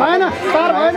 भएन। तार भएन।